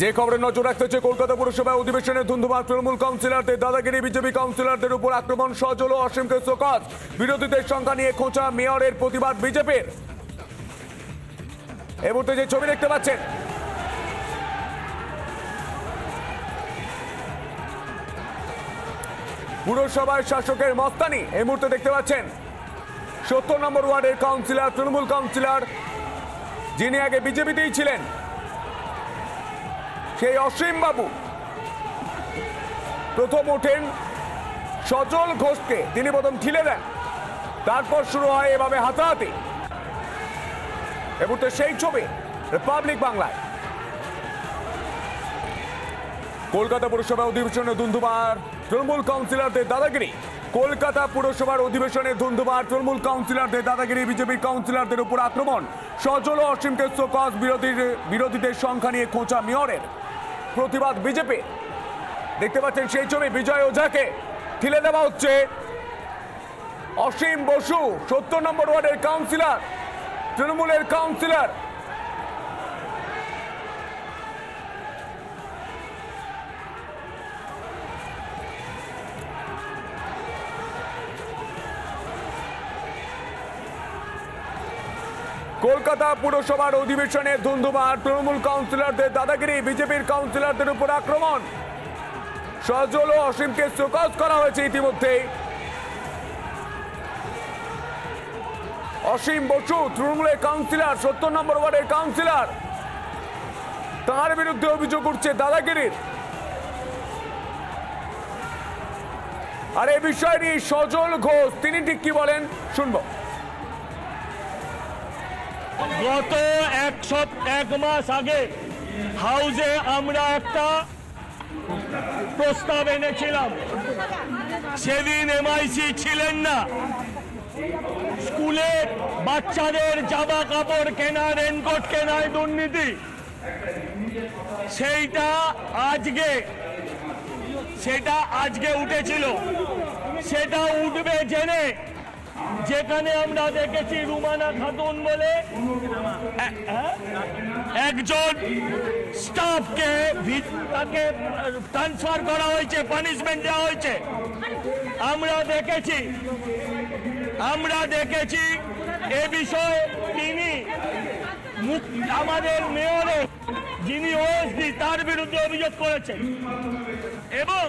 যে খবরে নজর রাখতে হচ্ছে কলকাতা পুরসভায় অধিবেশনে ধুন্ধুমার তৃণমূল কাউন্সিলরদের, দাদাগিরি বিজেপি কাউন্সিলরদের উপর আক্রমণ সজল অসীমকে শোকজ। বিরোধীদের সংখ্যা নিয়ে খোঁচা মেয়রের প্রতিবাদ বিজেপির। এই মুহূর্তে যে ছবি দেখতে পাচ্ছেন পুরসভায় শাসকের মস্তানি এই মুহূর্তে দেখতে পাচ্ছেন, সত্তর নম্বর ওয়ার্ডের কাউন্সিলর, তৃণমূল কাউন্সিলর, যিনি আগে বিজেপিতেই ছিলেন। সেই অসীম বাবু। প্রথম ওঠেন সজল ঘোষকে। তিনি প্রথম ঠিলে দেন। তারপর শুরু হয় এভাবে হাতাহাতি এ মুহূর্তে সেই ছবি রিপাবলিক বাংলায় কলকাতা পুরসভার অধিবেশনে ধুন্ধুমার তৃণমূল কাউন্সিলরদের দাদাগিরি। কলকাতা পুরসভার অধিবেশনে ধুন্ধুমার তৃণমূল কাউন্সিলরদের দাদাগিরি বিজেপির কাউন্সিলরদের উপর আক্রমণ। সজল অসীমকে শোকজ বিরোধীর বিরোধীদের সংখ্যা নিয়ে খোঁচা মেয়রের। প্রতিবাদ বিজেপি। দেখতে পাচ্ছেন সেই ছবি, বিজয় ওঝাকে ঠেলে দেওয়া হচ্ছে। অসীম বসু, সত্তর নম্বর ওয়ার্ডের কাউন্সিলর তৃণমূলের কাউন্সিলর কলকাতা পুরসভার অধিবেশনে ধুন্ধুমার তৃণমূল কাউন্সিলরদের দাদাগিরি, বিজেপির কাউন্সিলরদের উপর আক্রমণ। সজল ও অসীমকে শোকজ করা হয়েছে ইতিমধ্যেই। অসীম বসু, তৃণমূলের কাউন্সিলর, সত্তর নম্বর ওয়ার্ডের কাউন্সিলর। তার বিরুদ্ধে অভিযোগ উঠছে দাদাগিরির। আর এ বিষয় নিয়ে সজল ঘোষ, তিনি ঠিক কি বলেন? শুনব। গত এক সপ, এক মাস আগে হাউজে আমরা একটা প্রস্তাব এনেছিলাম। সেদিন এমআইসি ছিলেন না। স্কুলে বাচ্চাদের জামা কাপড় কেনা, রেনকোট কেনায় দুর্নীতি। সেইটা আজকে, সেটা আজকে উঠেছিল। সেটা উঠবে জেনে যেখানে আমরা দেখেছি রুমানা খাতুন বলে? একজন স্টাফকে তাকে ট্রান্সফার করা হয়েছে পানিশমেন্ট দেওয়া হয়েছে আমরা দেখেছি আমরা দেখেছি এ বিষয়ে তিনি আমাদের মেয়রের যিনি ওএসডি তার বিরুদ্ধে অভিযোগ করেছেন। এবং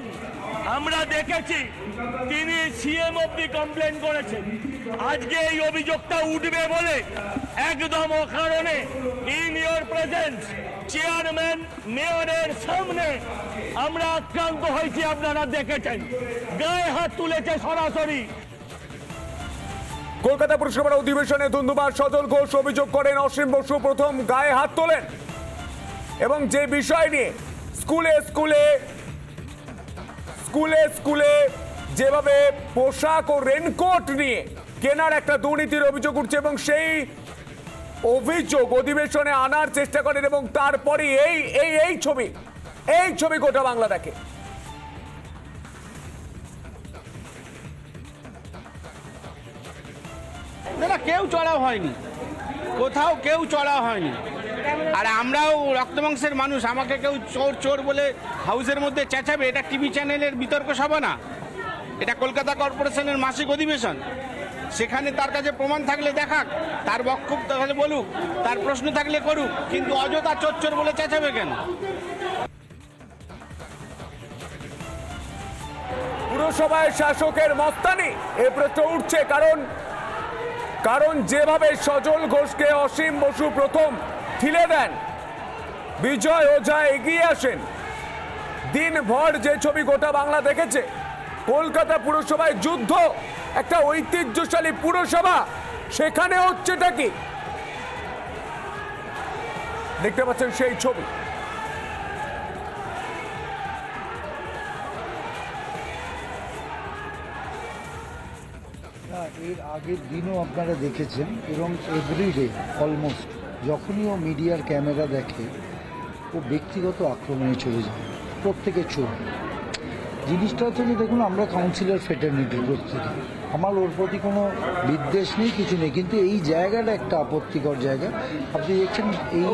আমরা দেখেছি তিনি সিএম অব্দি কমপ্লেন করেছেন। আজকে এই অভিযোগটা উঠবে বলে একদম অকারণে ইন ইয়োর প্রেজেন্স চেয়ারম্যান মেয়রের সামনে আমরা আক্রান্ত হয়েছি, আপনারা দেখেছেন। গায়ে হাত তুলেছে সরাসরি। কলকাতা পুরসভার অধিবেশনে ধুন্ধুমার সজল ঘোষ অভিযোগ করেন, অসীম বসু প্রথম গায়ে হাত তোলেন। এবং যে বিষয় নিয়ে স্কুলে স্কুলে স্কুলে স্কুলে যেভাবে পোশাক ও রেনকোট নিয়ে কেনার একটা দুর্নীতির অভিযোগ উঠছে এবং সেই অভিযোগ অধিবেশনে আনার চেষ্টা করেন এবং তারপরে এই এই এই ছবি এই ছবি গোটা বাংলা দেখে। না, কেউ চড়াও হয়নি। কোথাও কেউ চড়াও হয়নি। আর আমরাও রক্তমাংসের মানুষ, আমাকে কেউ চোর চোর বলে হাউসের মধ্যে চেঁচাবে, এটা টিভি চ্যানেলের বিতর্ক সভা না। এটা কলকাতা কর্পোরেশনের মাসিক অধিবেশন। সেখানে তার কাছে প্রমাণ থাকলে দেখাক, তার বক্তব্য তাহলে বলুক, তার প্রশ্ন থাকলে করুক, কিন্তু অযথা চোর চোর বলে চেঁচাবে কেন? পুরসভায় শাসকের মস্তানি, এ প্রশ্ন উঠছে, কারণ কারণ যেভাবে সজল ঘোষকে অসীম বসু প্রথম ঠিলে দেন, বিজয় ওঝা এগিয়ে আসেন। দিনভর যে ছবি গোটা বাংলা দেখেছে, কলকাতা পুরসভায় যুদ্ধ, একটা ঐতিহ্যশালী পুরসভা, সেখানে হচ্ছেটা কি? দেখতে পাচ্ছেন সেই ছবি। এর আগের দিনও আপনারা দেখেছেন, এবং এভরিডে অলমোস্ট যখনই ও মিডিয়ার ক্যামেরা দেখে, ও ব্যক্তিগত আক্রমণে চলে যায় প্রত্যেকের ছবি জিনিসটা হচ্ছে যে দেখুন, আমরা কাউন্সিলর ফেটার্নিটির প্রত্যেকে আমার ওর প্রতি কোনো বিদ্বেষ নেই, কিছু নেই, কিন্তু এই জায়গাটা একটা আপত্তিকর জায়গা। আপনি দেখছেন, এই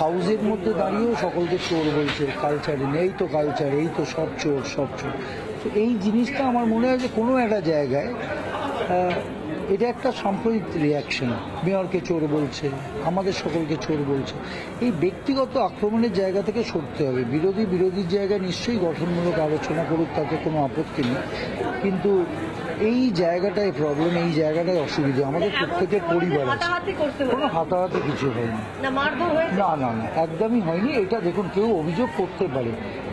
হাউজের মধ্যে দাঁড়িয়েও সকলকে চোর বলছে কালচারে নেই তো কালচার এই তো সব চোর সব চোর। তো এই জিনিসটা আমার মনে হয় যে কোনো একটা জায়গায় এটা একটা সাম্প্রতিক রিয়াকশন মেয়রকে চোর বলছে, আমাদের সকলকে চোর বলছে। এই ব্যক্তিগত আক্রমণের জায়গা থেকে সরতে হবে। বিরোধী, বিরোধীর জায়গায় নিশ্চয়ই গঠনমূলক আলোচনা করুক, তাতে কোনো আপত্তি নেই। কিন্তু এই জায়গাটায় প্রবলেম এই জায়গাটায় অসুবিধা। আমাদের প্রত্যেকের পরিবার আছে। কোনো হাতাহাতি কিছু হয়নি। না না না না একদমই হয়নি। এটা দেখুন কেউ অভিযোগ করতে পারে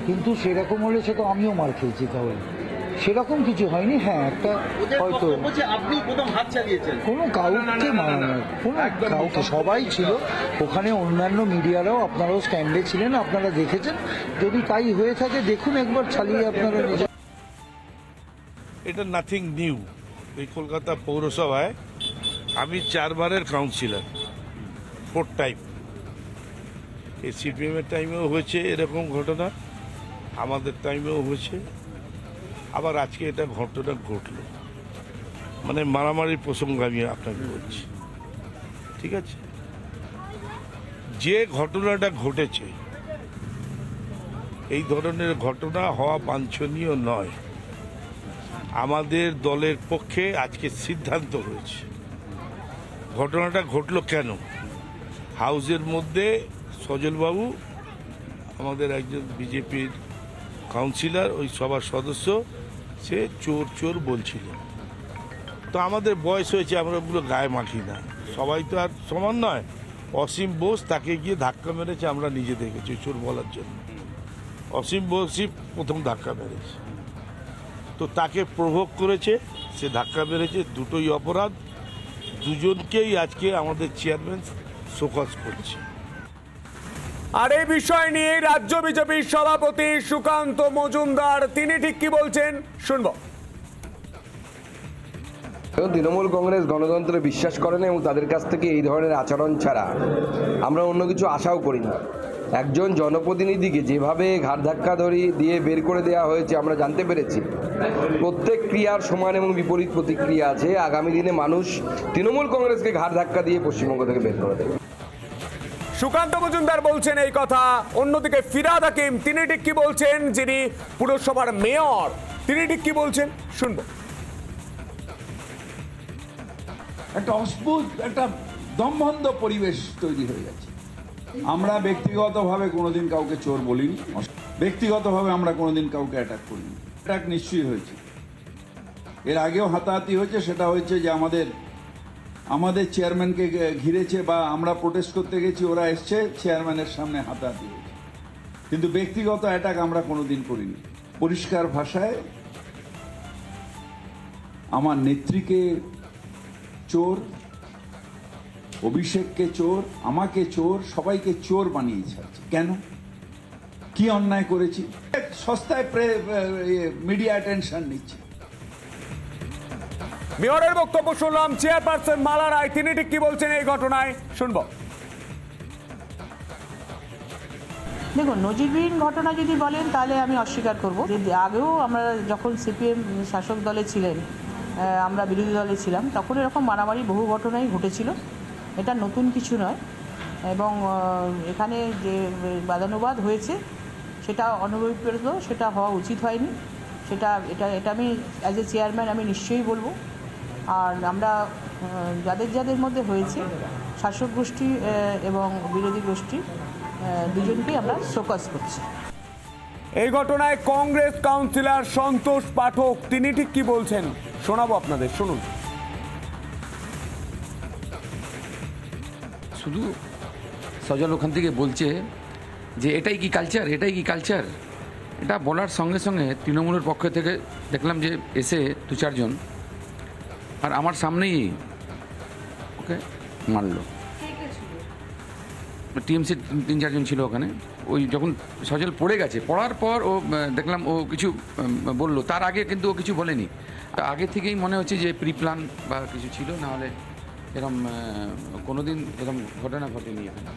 কিন্তু সেরকম হলে সে তো আমিও মার খেয়েছি তাহলে। সেরকম কিছু হয়নি। হ্যাঁ একটা হয়তো আপনি প্রথম হাত চালিয়েছেন। কোনো কাউকে মানা না কোনো কাউকে সবাই ছিল। ওখানে অন্যান্য মিডিয়ারাও আপনারাও স্ট্যান্ডে ছিলেন আপনারা দেখেছেন। যদি তাই হয়ে থাকে দেখুন একবার চালিয়ে আপনারা এটা নাথিং নিউ এই কলকাতা পৌরসভায় আমি চারবারের কাউন্সিলর ফোর টাইম এই সিপিএমের টাইমেও হয়েছে এরকম ঘটনা, আমাদের টাইমেও হয়েছে। আবার আজকে এটা ঘটনা ঘটলো। মানে মারামারির প্রসঙ্গ আমি আপনাকে বলছি। ঠিক আছে? যে ঘটনাটা ঘটেছে, এই ধরনের ঘটনা হওয়া বাঞ্ছনীয় নয়। আমাদের দলের পক্ষে আজকে সিদ্ধান্ত হয়েছে। ঘটনাটা ঘটলো কেন? হাউসের মধ্যে সজলবাবু, আমাদের একজন বিজেপির কাউন্সিলর, ওই সবার সদস্য, সে চোর চোর বলছিল। তো আমাদের বয়স হয়েছে, আমরা ওগুলো গায়ে মাখি না। সবাই তো আর সমান নয়। অসীম বোস তাকে গিয়ে ধাক্কা মেরেছে, আমরা নিজে দেখেছি চোর বলার জন্য। অসীম বোসই প্রথম ধাক্কা মেরেছে। তো তাকে প্রভোগ করেছে সে ধাক্কা মেরেছে দুটোই অপরাধ। দুজনকেই আজকে আমাদের চেয়ারম্যান শোকজ করছে। আর এই বিষয় নিয়ে রাজ্য বিজেপির সভাপতি সুকান্ত মজুমদার তিনি ঠিক কি বলছেন? শুনব। এবং তৃণমূল কংগ্রেস গণতন্ত্রে বিশ্বাস করে না এবং তাদের কাছ থেকে এই ধরনের আচরণ ছাড়া আমরা অন্য কিছু আশাও করি না। একজন জনপ্রতিনিধিকে যেভাবে ঘাট ধাক্কা ধরি দিয়ে বের করে দেওয়া হয়েছে আমরা জানতে পেরেছি। প্রত্যেক ক্রিয়ার সমান এবং বিপরীত প্রতিক্রিয়া আছে। আগামী দিনে মানুষ তৃণমূল কংগ্রেসকে ঘাট ধাক্কা দিয়ে পশ্চিমবঙ্গ থেকে বের করে দেবে। সুকান্ত মজুমদার বলছেন এই কথা। অন্যদিকে ফিরাদ হাকিম তিনি ঠিক কি বলছেন? যিনি পুরসভার মেয়র তিনি ঠিক কি বলছেন? শুনব। একটা অদ্ভুত একটা দমবন্ধ পরিবেশ তৈরি হয়ে গেছে। আমরা ব্যক্তিগতভাবে কোনোদিন কাউকে চোর বলিনি। ব্যক্তিগতভাবে আমরা কোনোদিন কাউকে অ্যাটাক করিনি। অ্যাটাক নিশ্চয়ই হয়েছে। এর আগেও হাতাহাতি হয়েছে, সেটা হয়েছে যে আমাদের আমাদের চেয়ারম্যানকে ঘিরেছে বা আমরা প্রোটেস্ট করতে গেছি, ওরা এসছে চেয়ারম্যানের সামনে হাতাহাতি হয়েছে। কিন্তু ব্যক্তিগত অ্যাটাক আমরা কোনোদিন করিনি। পরিষ্কার ভাষায়, আমার নেত্রীকে চোর, অভিষেককে চোর, আমাকে চোর, সবাইকে চোর বানিয়েছে। কেন? কি অন্যায় করেছি? সস্তায় মিডিয়া অ্যাটেনশন নিচ্ছে। মেয়রের বক্তব্য শুনলাম চেয়ারপারসন মালা রায় তিনি ঠিক কি বলছেন এই ঘটনায়? শুনব। দেখুন নজিরবিহীন ঘটনা যদি বলেন তাহলে আমি অস্বীকার করব। যে আগেও আমরা যখন সিপিএম শাসক দলে ছিলেন আমরা বিরোধী দলে ছিলাম তখন এরকম মারামারি বহু ঘটনাই ঘটেছিল। এটা নতুন কিছু নয়। এবং এখানে যে বাদানুবাদ হয়েছে সেটা অনভিপ্রেত সেটা হওয়া উচিত হয়নি। সেটা এটা এটা আমি অ্যাজ এ চেয়ারম্যান আমি নিশ্চয়ই বলব। আর আমরা যাদের যাদের মধ্যে হয়েছে শাসক গোষ্ঠী এবং বিরোধী গোষ্ঠী দুজনকেই আমরা শোকজ করছি। এই ঘটনায় কংগ্রেস কাউন্সিলর সন্তোষ পাঠক তিনি ঠিক কি বলছেন? শোনাবো আপনাদের শুনুন। শুধু সজল ওখান থেকে বলছে যে এটাই কি কালচার এটাই কি কালচার এটা বলার সঙ্গে সঙ্গে তৃণমূলের পক্ষ থেকে দেখলাম যে এসে দু চারজন, আর আমার সামনেই ওকে মারলো। টিএমসি তিন চারজন ছিল ওখানে। ওই যখন সজল পড়ে গেছে, পড়ার পর ও দেখলাম ও কিছু বলল। তার আগে কিন্তু ও কিছু বলেনি। আগে থেকেই মনে হচ্ছে যে প্রি প্ল্যান বা কিছু ছিল না হলে এরকম কোনো দিন এরকম ঘটনা ঘটেনি এখানে।